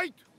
Fight!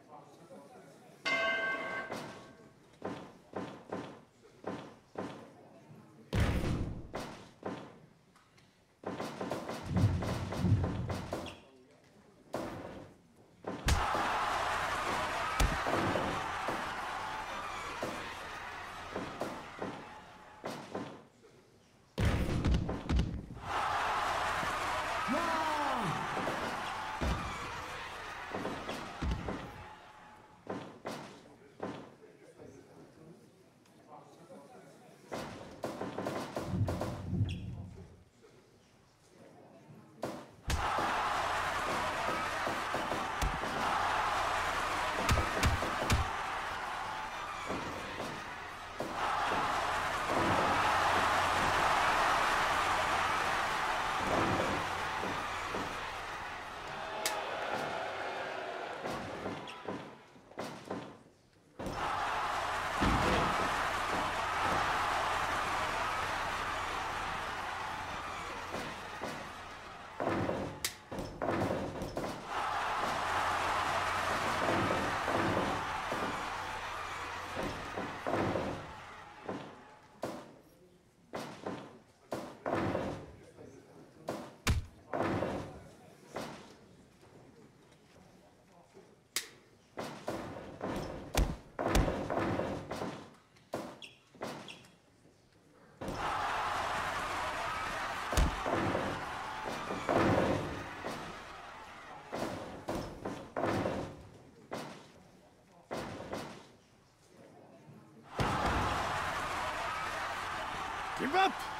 Give up!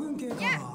分経过。 Come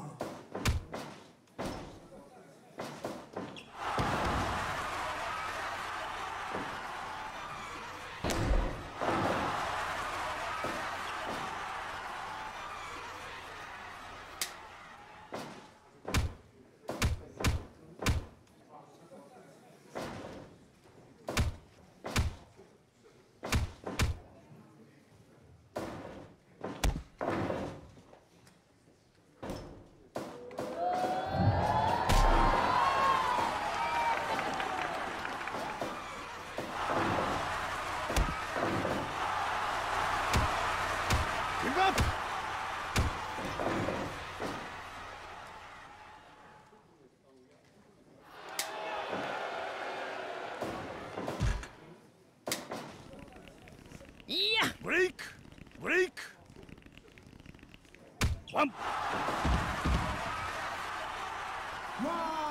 Yeah.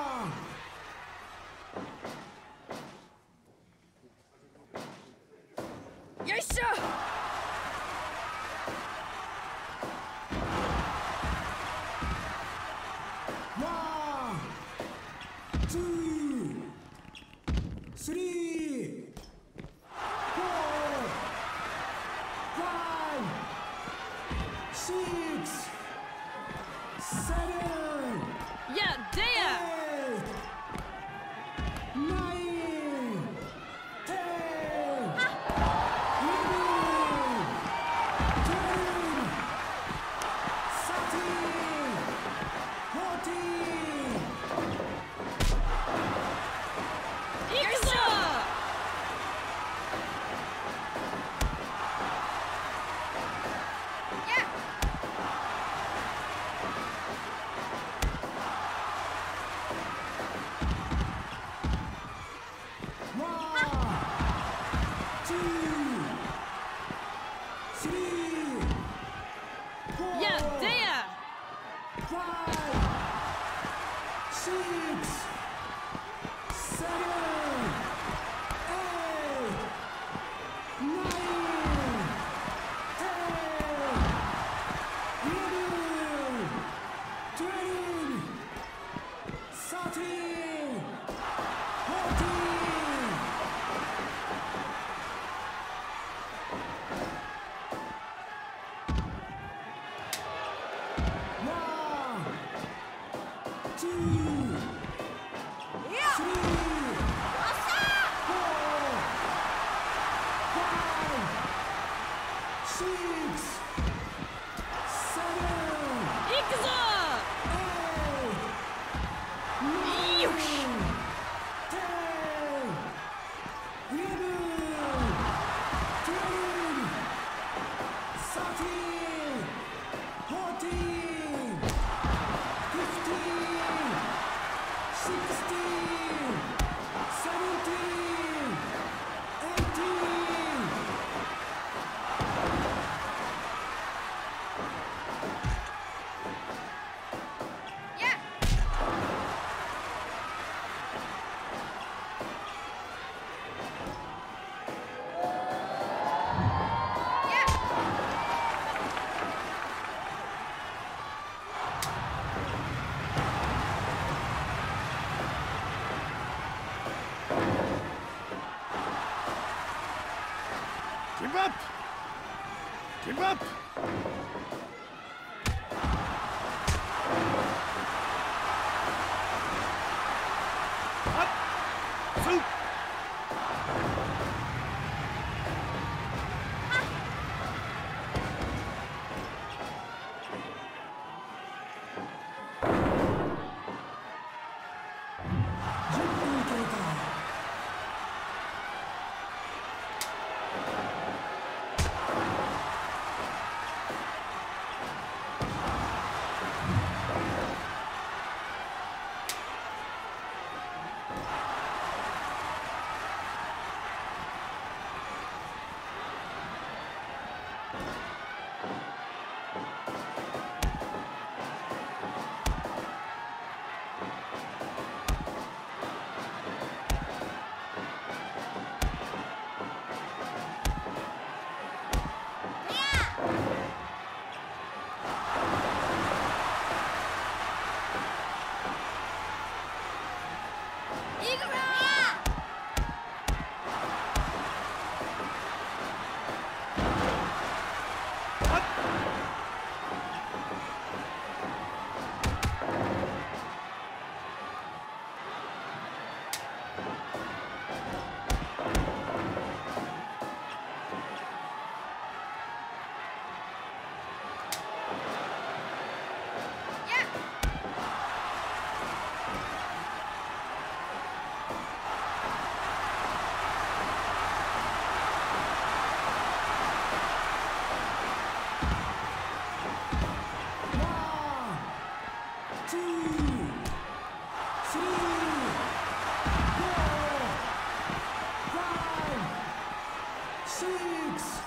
Keep up, six,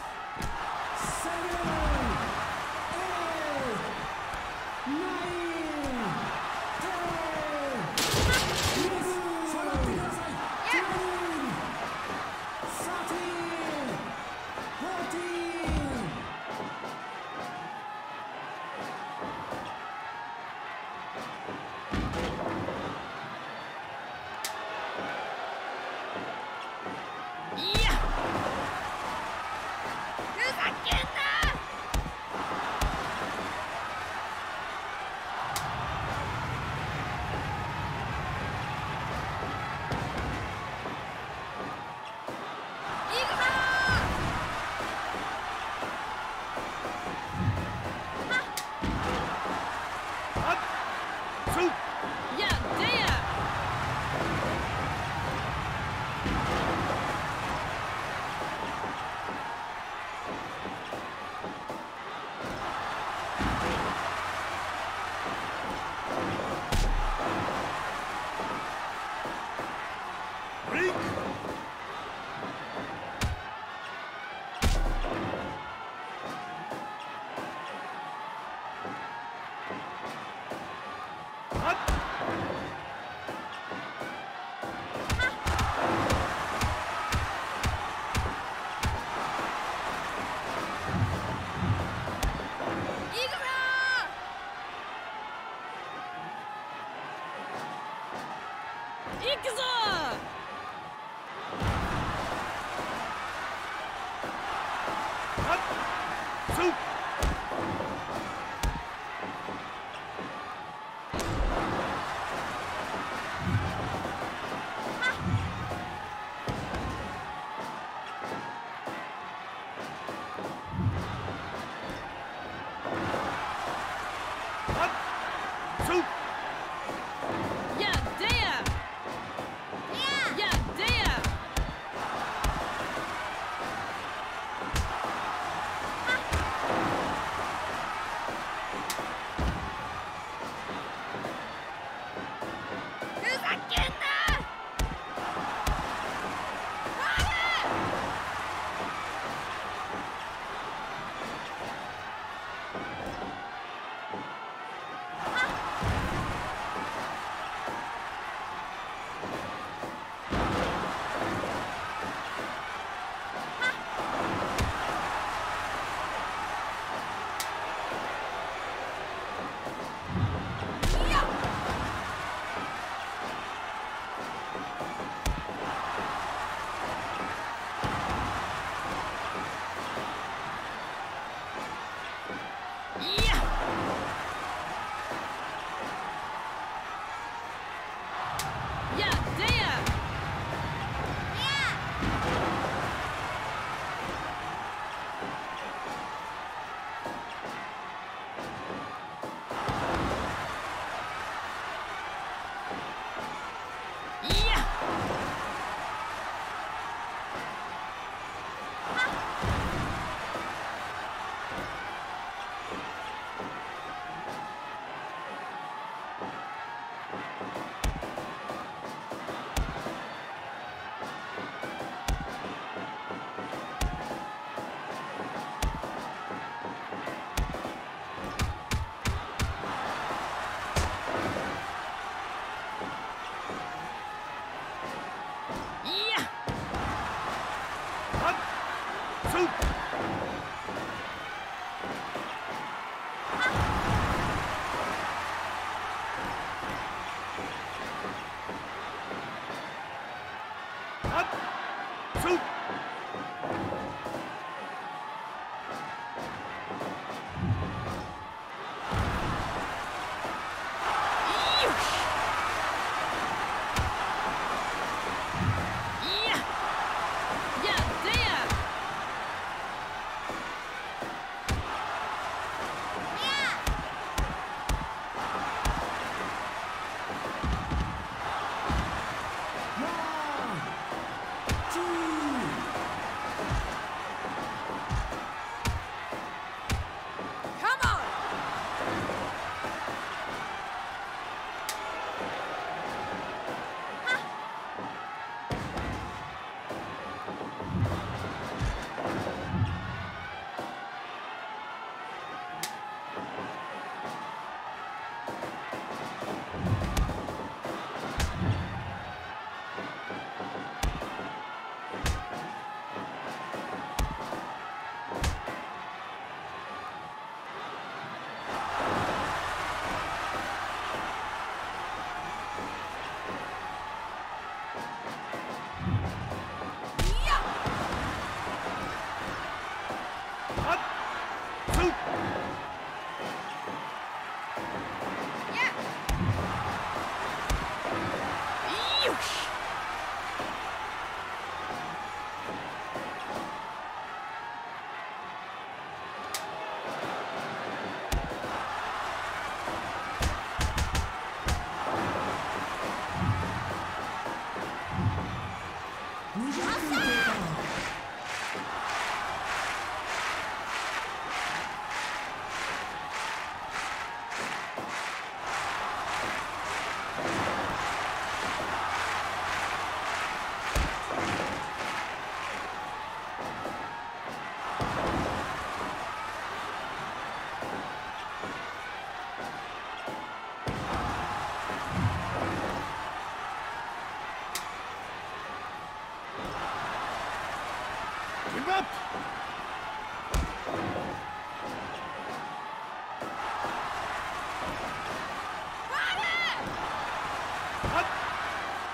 そ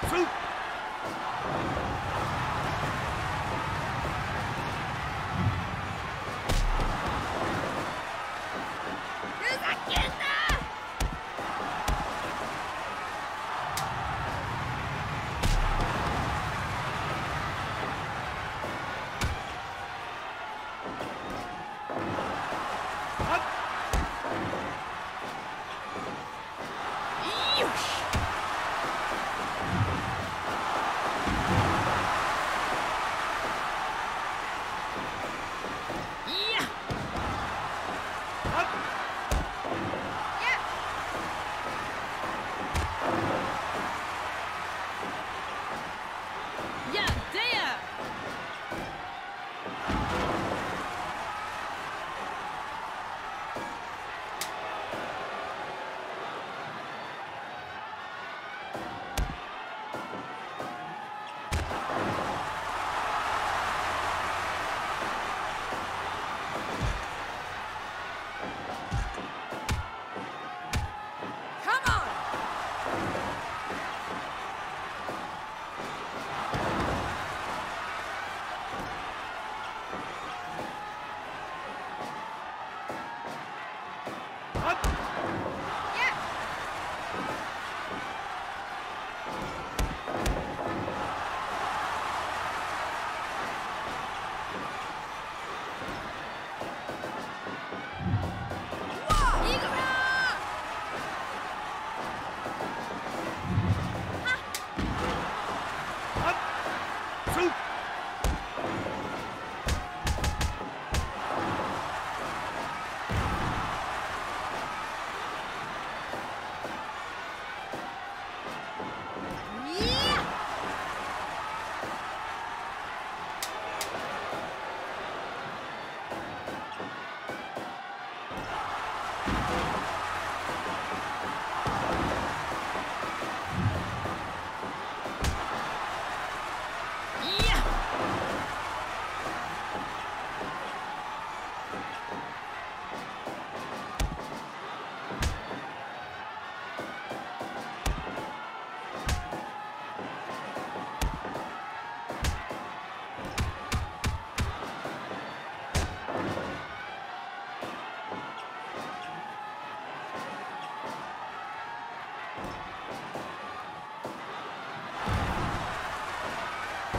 Super.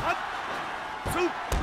Up, two,